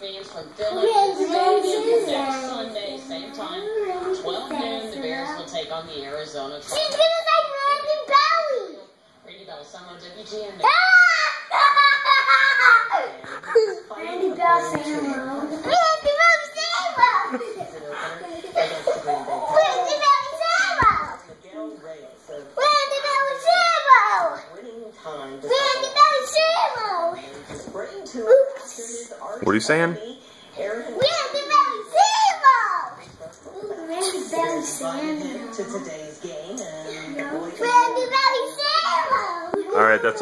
fans from Philly Stadium next Sunday, same time, 12 noon. The Bears will take on the Arizona She's gonna say Randi Belly. Randi Belisomo, WGN. Randi Belisomo. Randi Belisomo. Randi Belisomo. Miguel Reyes of Randi Belisomo. winning time to Randi What are you saying? Aaron Randi Belisomo. Randi invited him Belisomo. to today's game, and the boys Randi All right, that's